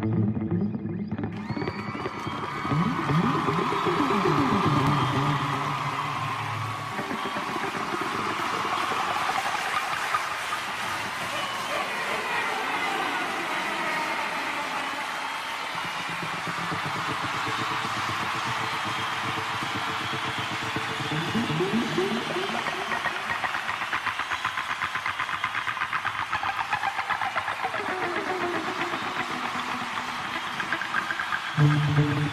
Música you.